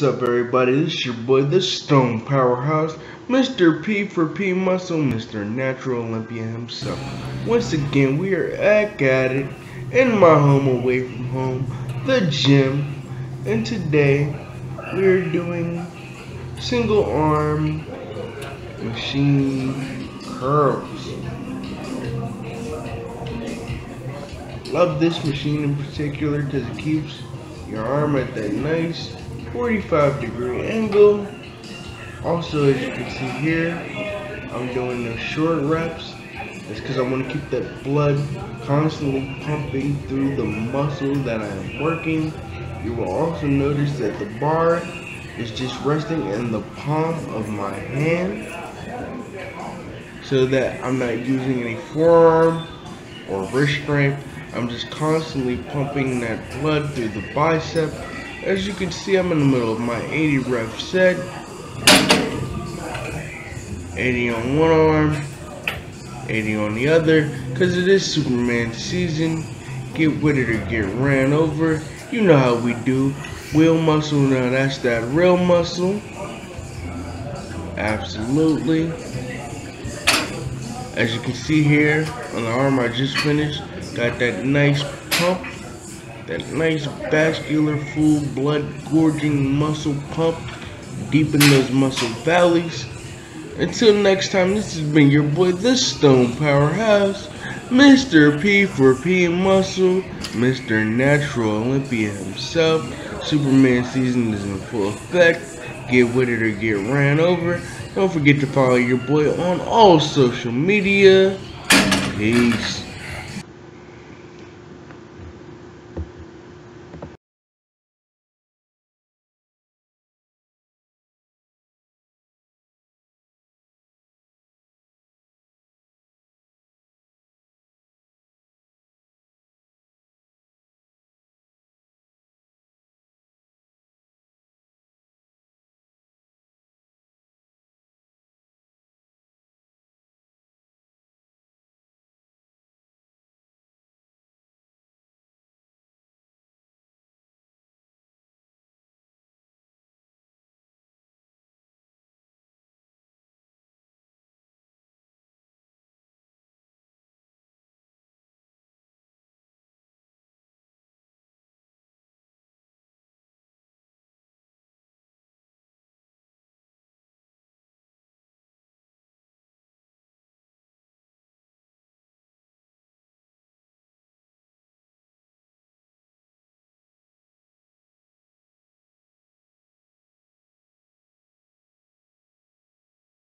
What's up everybody, this is your boy, the Stone Powerhouse, Mr. P for P Muscle, Mr. Natural Olympia himself. Once again, we are back at it, in my home away from home, the gym, and today, we're doing single arm machine curls. Love this machine in particular because it keeps your arm at that nice 45 degree angle. Also, as you can see here, I'm doing the short reps. It's because I want to keep that blood constantly pumping through the muscle that I am working. You will also notice that the bar is just resting in the palm of my hand so that I'm not using any forearm or wrist strength. I'm just constantly pumping that blood through the bicep as you can see, I'm in the middle of my 80 rep set. 80 on one arm, 80 on the other, because it is Superman season. Get with it or get ran over. You know how we do. Wheel muscle, now that's that real muscle. Absolutely. As you can see here, on the arm I just finished, got that nice pump that nice vascular full blood gorging muscle pump deep in those muscle valleys. Until next time, this has been your boy, the Stone Powerhouse, Mr. P for P Muscle, Mr. Natural Olympia himself. Superman season is in full effect. Get with it or get ran over. Don't forget to follow your boy on all social media. Peace.